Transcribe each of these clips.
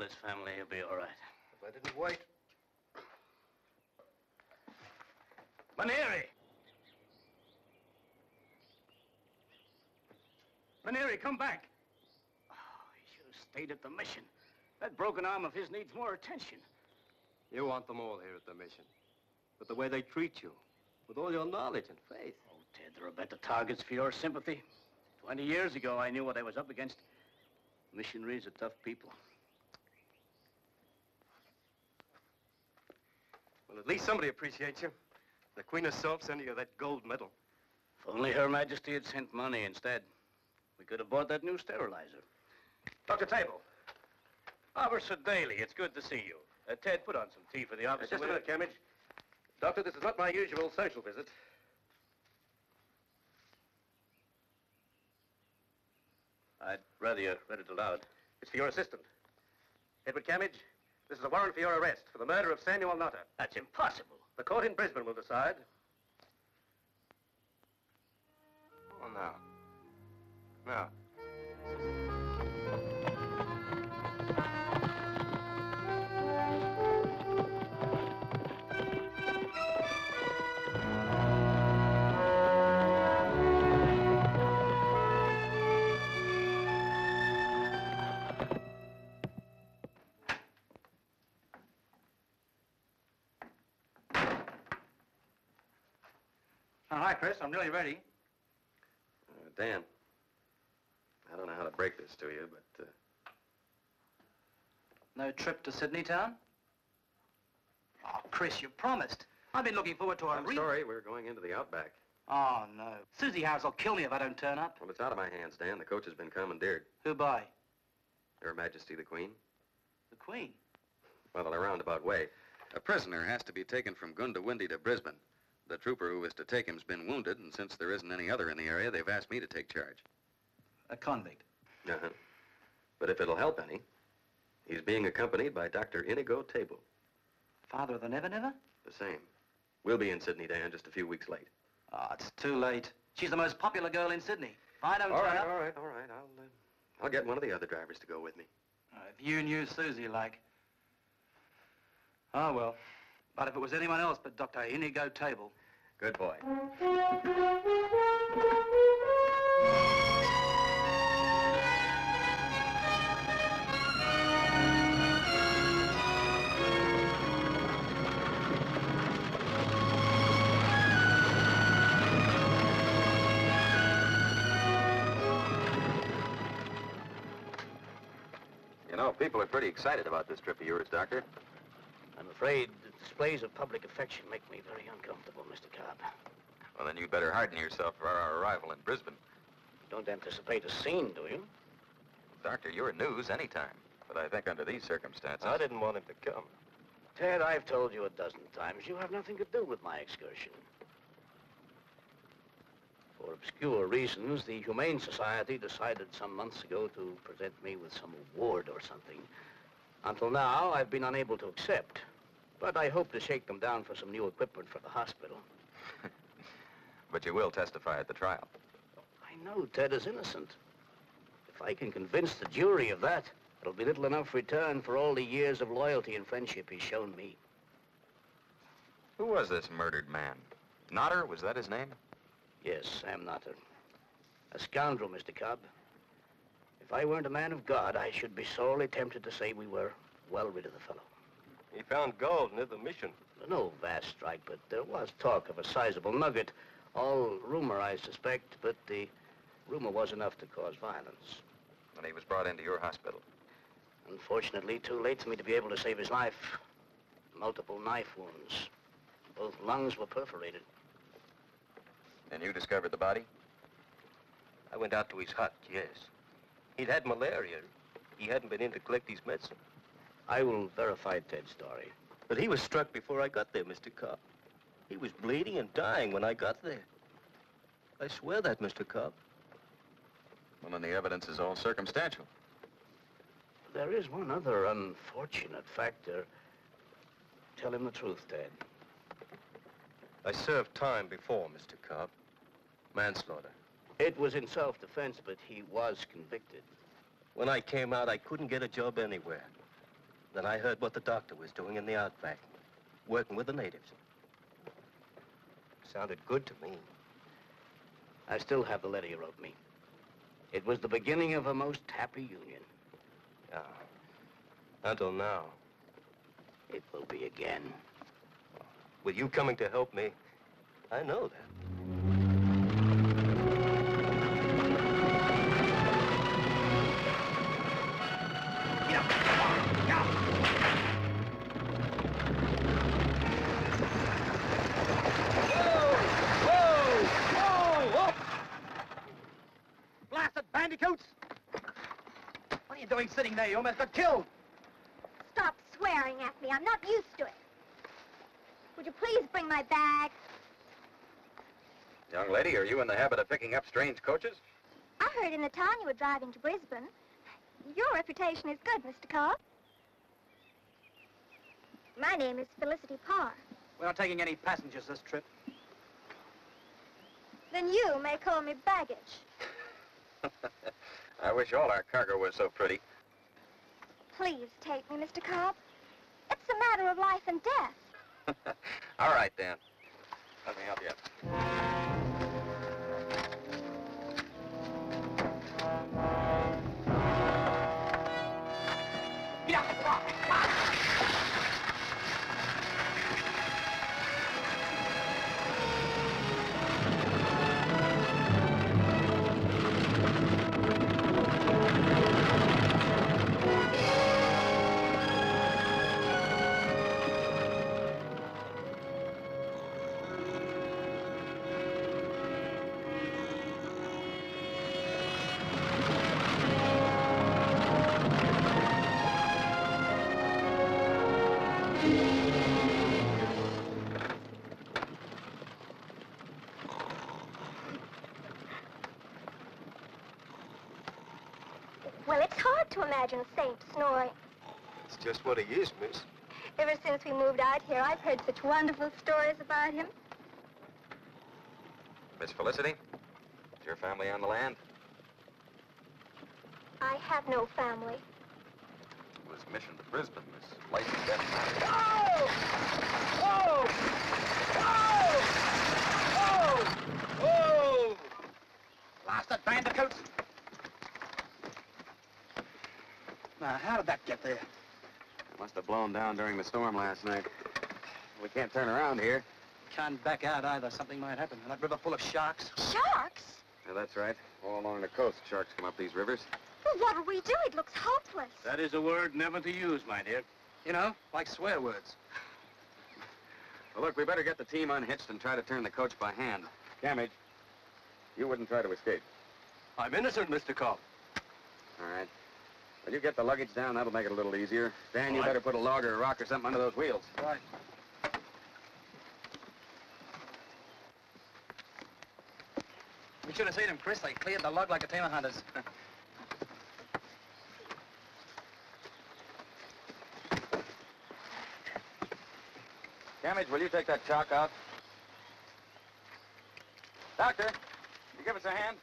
Tell his family he'll be all right. If I didn't wait. Manieri! Manieri, come back. Oh, he should have stayed at the mission. That broken arm of his needs more attention. You want them all here at the mission. But the way they treat you, with all your knowledge and faith. Oh, Ted, there are better targets for your sympathy. Twenty years ago, I knew what I was up against. Missionaries are tough people. Well, at least somebody appreciates you. The Queen herself sending you that gold medal. If only Her Majesty had sent money instead. We could have bought that new sterilizer. Dr. Table. Officer Daly, it's good to see you. Uh, Ted, put on some tea for the Uh, officer. just a minute? Camage. Doctor, this is not my usual social visit. I'd rather you read it aloud. It's for your assistant. Edward Camage, this is a warrant for your arrest for the murder of Samuel Nutter. That's impossible. The court in Brisbane will decide. Oh, now. Now. Oh, hi, Chris. I'm nearly ready. Uh, Dan, I don't know how to break this to you, but uh, No trip to Sydney town? Oh, Chris, you promised. I've been looking forward to a I'm re- sorry we're going into the outback. Oh, no. Susie Harris will kill me if I don't turn up. Well, it's out of my hands, Dan. The coach has been commandeered. Who by? Her Majesty the Queen. The Queen. Well, in a roundabout way. A prisoner has to be taken from Goondiwindi to Brisbane. The trooper who was to take him's been wounded, and since there isn't any other in the area, they've asked me to take charge. A convict. Uh-huh. But if it'll help any, he's being accompanied by Dr. Inigo Table. Father of the Never Never? The same. We'll be in Sydney, Dan, just a few weeks late. Oh, it's too late. She's the most popular girl in Sydney. If I don't All turn right, up... all right, all right. I'll, uh, I'll get one of the other drivers to go with me. Oh, if you knew Susie like... Oh, well. But if it was anyone else but Dr. Inigo Table... Good boy. You know, people are pretty excited about this trip of yours, Doctor. I'm afraid displays of public affection make me very uncomfortable, Mr. Cobb. Well, then you'd better harden yourself for our arrival in Brisbane. You Don't anticipate a scene, do you? Doctor, you're news anytime. But I think under these circumstances... I didn't want him to come. Ted, I've told you a dozen times you have nothing to do with my excursion. For obscure reasons, the Humane Society decided some months ago to present me with some award or something. Until now, I've been unable to accept. But I hope to shake them down for some new equipment for the hospital. But you will testify at the trial. I know Ted is innocent. If I can convince the jury of that, it'll be little enough return for all the years of loyalty and friendship he's shown me. Who was this murdered man? Notter, was that his name? Yes, Sam Notter. A scoundrel, Mr. Cobb. If I weren't a man of God, I should be sorely tempted to say we were well rid of the fellow. He found gold near the mission. No vast strike, but there was talk of a sizable nugget. All rumor, I suspect, but the rumor was enough to cause violence. When he was brought into your hospital. Unfortunately, too late for me to be able to save his life. Multiple knife wounds. Both lungs were perforated. And you discovered the body? I went out to his hut, yes. He'd had malaria. He hadn't been in to collect his medicine. I will verify Ted's story. But he was struck before I got there, Mr. Cobb. He was bleeding and dying when I got there. I swear that, Mr. Cobb. Well, then the evidence is all circumstantial. There is one other unfortunate factor. Tell him the truth, Ted. I served time before, Mr. Cobb. Manslaughter. It was in self-defense, but he was convicted. When I came out, I couldn't get a job anywhere. Then I heard what the doctor was doing in the outback, working with the natives. Sounded good to me. I still have the letter you wrote me. It was the beginning of a most happy union. Yeah. Until now. It will be again. With you coming to help me, I know that. Bandicoots! What are you doing sitting there? You almost got killed. Stop swearing at me. I'm not used to it. Would you please bring my bag? Young lady, are you in the habit of picking up strange coaches? I heard in the town you were driving to Brisbane. Your reputation is good, Mr. Cobb. My name is Felicity Parr. We're not taking any passengers this trip. Then you may call me baggage. I wish all our cargo was so pretty. Please take me, Mr. Cobb. It's a matter of life and death. all right, then. Let me help you. Well, it's hard to imagine Saint snoring. It's just what he is, miss. Ever since we moved out here, I've heard such wonderful stories about him. Miss Felicity, is your family on the land? I have no family. It was mission to Brisbane, Miss Licensed Deaf Manager. Whoa! Whoa! Whoa! Whoa! Blasted bandicoots! Uh, now, how did that get there? It must have blown down during the storm last night. We can't turn around here. Can't back out either. Something might happen. That river full of sharks. Sharks? Yeah, that's right. All along the coast, sharks come up these rivers. Well, what'll we do? It looks hopeless. That is a word never to use, my dear. You know, like swear words. Well, look, we better get the team unhitched and try to turn the coach by hand. Gamage, you wouldn't try to escape. I'm innocent, Mr. Cobb. All right. Well, you get the luggage down, that'll make it a little easier. Dan, you right. better put a log or a rock or something under those wheels. Right. We should have seen him, Chris. They cleared the log like a team of hunters. Gamage, will you take that chalk out? Doctor, you give us a hand?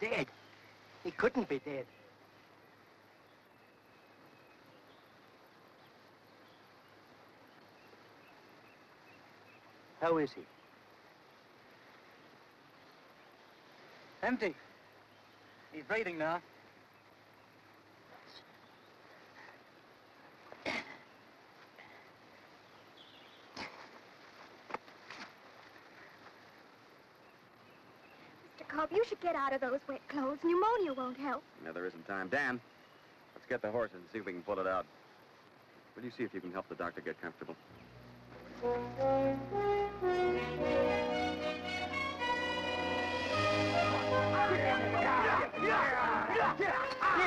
Dead. He couldn't be dead. How is he? Empty. He's breathing now. You should get out of those wet clothes. Pneumonia won't help. No, there isn't time. Dan, let's get the horses and see if we can pull it out. Will you see if you can help the doctor get comfortable?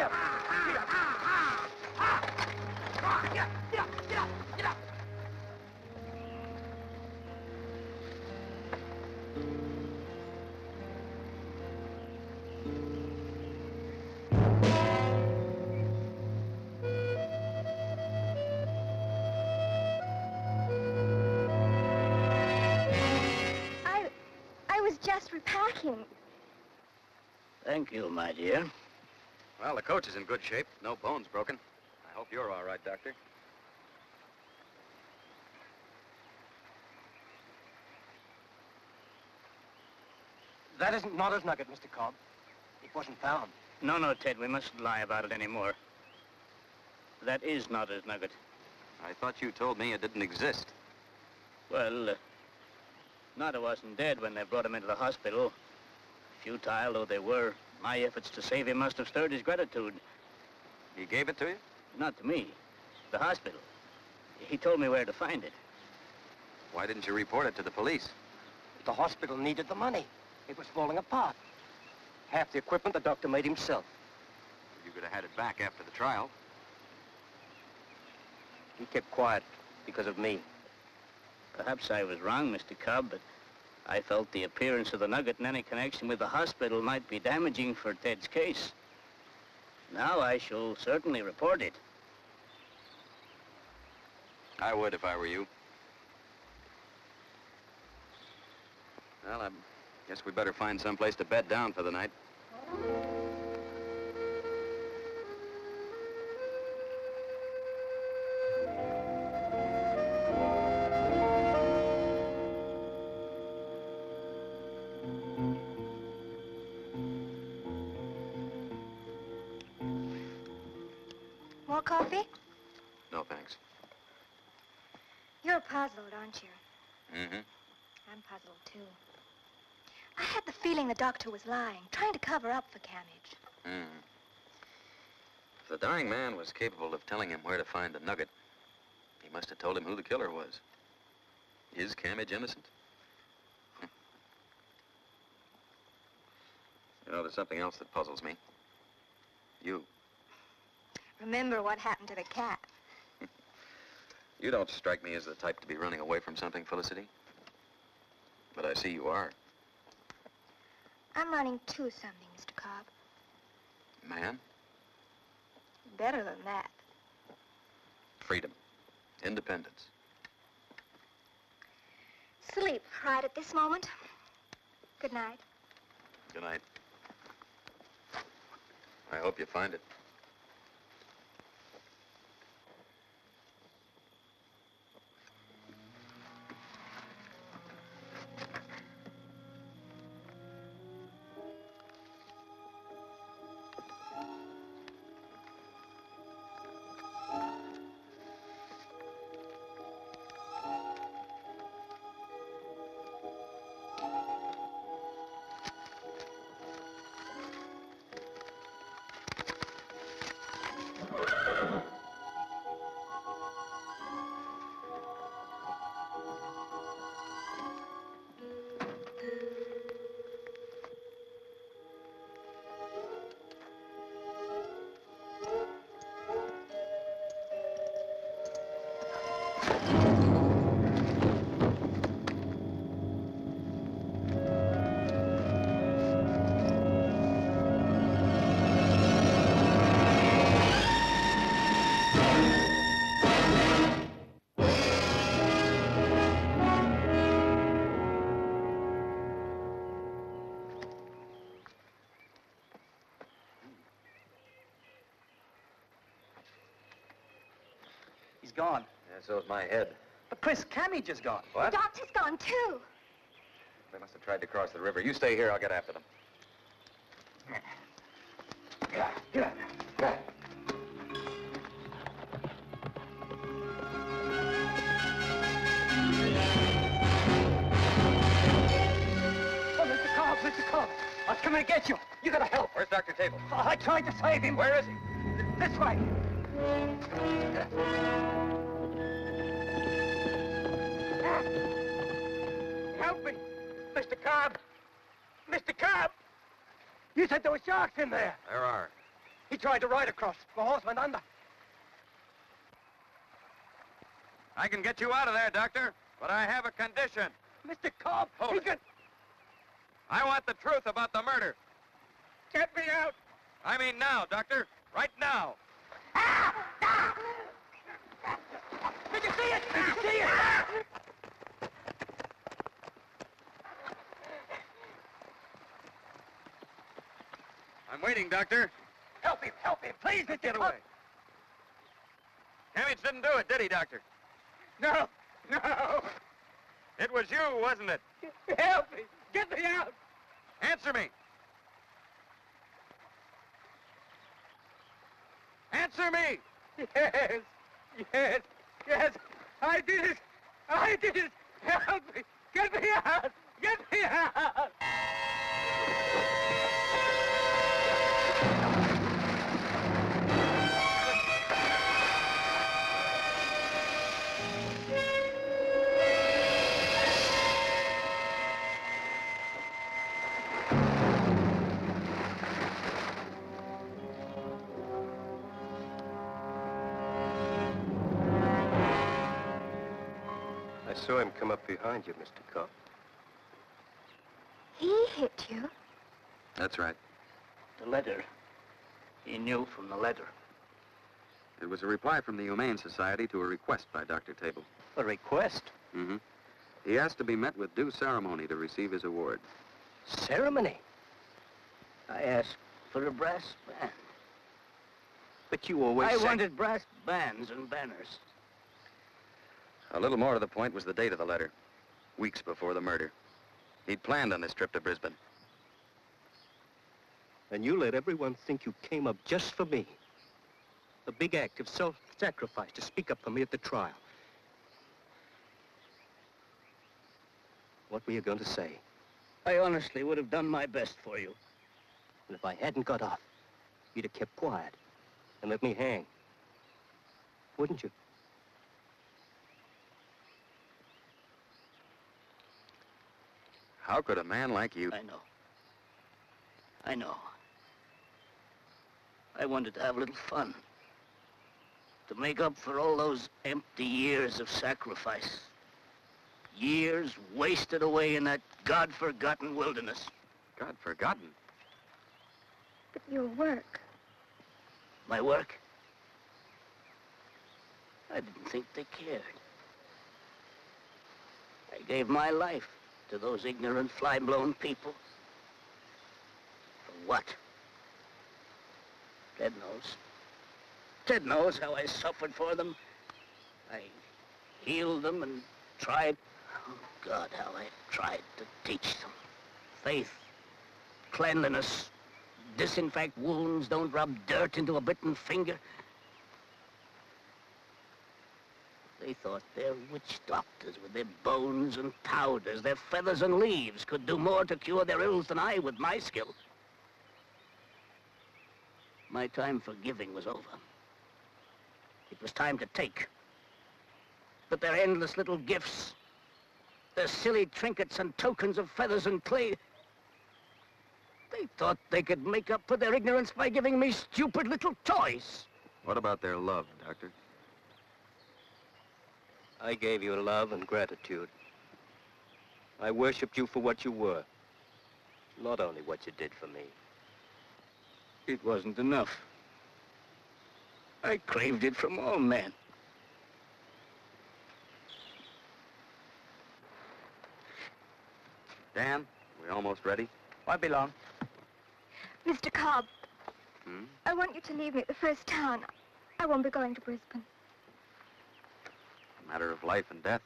I... repacking. Thank you, my dear. Well, the coach is in good shape. No bones broken. I hope you're all right, Doctor. That isn't Nodder's nugget, Mr. Cobb. It wasn't found. No, no, Ted, we mustn't lie about it anymore. That is not his nugget. I thought you told me it didn't exist. Well, uh, Nada wasn't dead when they brought him into the hospital. Futile though they were, my efforts to save him must have stirred his gratitude. He gave it to you? Not to me, the hospital. He told me where to find it. Why didn't you report it to the police? The hospital needed the money. It was falling apart. Half the equipment the doctor made himself. You could have had it back after the trial. He kept quiet because of me. Perhaps I was wrong, Mr. Cobb, but I felt the appearance of the nugget in any connection with the hospital might be damaging for Ted's case. Now I shall certainly report it. I would if I were you. Well, I guess we better find some place to bed down for the night. More coffee? No, thanks. You're puzzled, aren't you? Mm-hmm. I'm puzzled, too. I had the feeling the doctor was lying, trying to cover up for Camage. Mm. If the dying man was capable of telling him where to find the nugget, he must have told him who the killer was. Is Camage innocent? Hmm. You know, there's something else that puzzles me. You. Remember what happened to the cat. You don't strike me as the type to be running away from something, Felicity. But I see you are. I'm running to something, Mr. Cobb. Man, Better than that. freedom, independence. Sleep right at this moment. Good night. Good night. I hope you find it. Gone. Yeah, so's my head. But Chris, Camage is gone. What? The doctor's gone, too. They must have tried to cross the river. You stay here, I'll get after them. Oh, get up! Get up! Get up! Oh, Mr. Cobb, Mr. Cobb. I'll come and Dr. Table? I tried to save him. Where is he? This way. Help me! Mr. Cobb! Mr. Cobb! You said there were sharks in there. There are. He tried to ride across. The horse went under. I can get you out of there, Doctor, but I have a condition. Mr. Cobb, Hold he. I want the truth about the murder. Get me out! I mean now, Doctor. Right now. Did you see it? Did you see it? I'm waiting, Doctor. Help him, help him, please, Mr. Get away. Camage didn't do it, did he, Doctor? No, no. It was you, wasn't it? Help me. Get me out. Answer me. Answer me! Yes, yes, yes. I did it. I did it. Help me. Get me out. Get me out. I saw him come up behind you, Mr. Cobb. He hit you? That's right. The letter. He knew from the letter. It was a reply from the Humane Society to a request by Dr. Table. A request? Mm-hmm. He asked to be met with due ceremony to receive his award. Ceremony? I asked for a brass band. But you always I said... wanted brass bands and banners. A little more to the point was the date of the letter. Weeks before the murder. He'd planned on this trip to Brisbane. And you let everyone think you came up just for me. A big act of self-sacrifice to speak up for me at the trial. What were you going to say? I honestly would have done my best for you. And if I hadn't got off, you'd have kept quiet and let me hang. Wouldn't you? How could a man like you... I know. I know. I wanted to have a little fun. To make up for all those empty years of sacrifice. Years wasted away in that God-forgotten wilderness. God forgotten. But your work. My work? I didn't think they cared. I gave my life to those ignorant, fly-blown people. For what? Ted knows. Ted knows how I suffered for them. I healed them and tried... Oh, God, how I tried to teach them. Faith, cleanliness, disinfect wounds, don't rub dirt into a bitten finger. They thought their witch doctors with their bones and powders, their feathers and leaves could do more to cure their ills than I with my skill. My time for giving was over. It was time to take. But their endless little gifts, their silly trinkets and tokens of feathers and clay, they thought they could make up for their ignorance by giving me stupid little toys. What about their love, Doctor? I gave you love and gratitude. I worshipped you for what you were. Not only what you did for me. It wasn't enough. I craved it from all men. Dan, we're almost ready? Won't be long. Mr. Cobb, Hmm? I want you to leave me at the first town. I won't be going to Brisbane. Matter of life and death.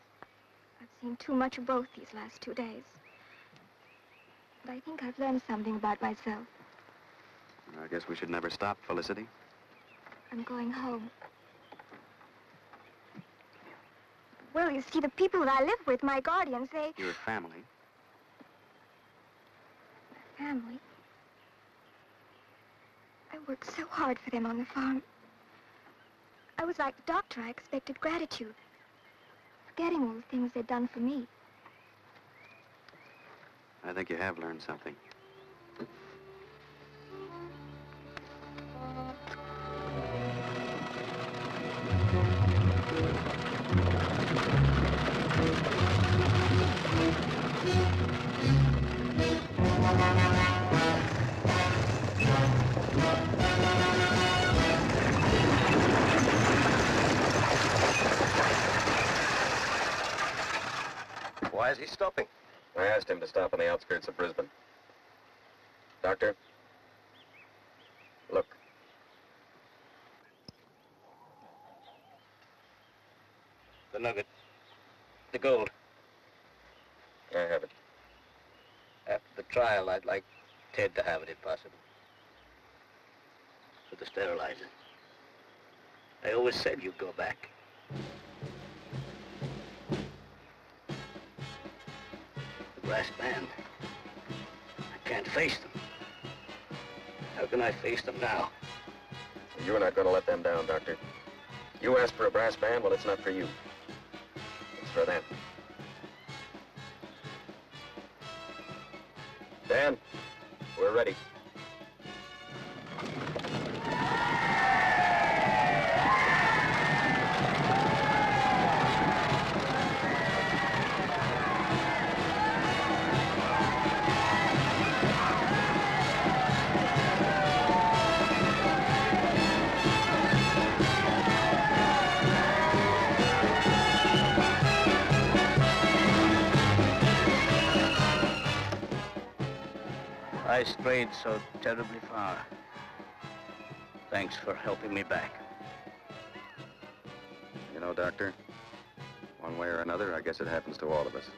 I've seen too much of both these last two days. And I think I've learned something about myself. I guess we should never stop, Felicity. I'm going home. Well, you see, the people that I live with, my guardians, they... Your family. Family. I worked so hard for them on the farm. I was like the doctor. I expected gratitude. Forgetting all the things they've done for me. I think you have learned something. He stopping? I asked him to stop on the outskirts of Brisbane. Doctor? Look. The nugget. The gold. I have it. After the trial, I'd like Ted to have it if possible. For the sterilizer. I always said you'd go back. Brass band. I can't face them. How can I face them now? You're not going to let them down, Doctor. You asked for a brass band, well, it's not for you. It's for them. Dan, we're ready. I strayed so terribly far. Thanks for helping me back. You know, Doctor, one way or another, I guess it happens to all of us.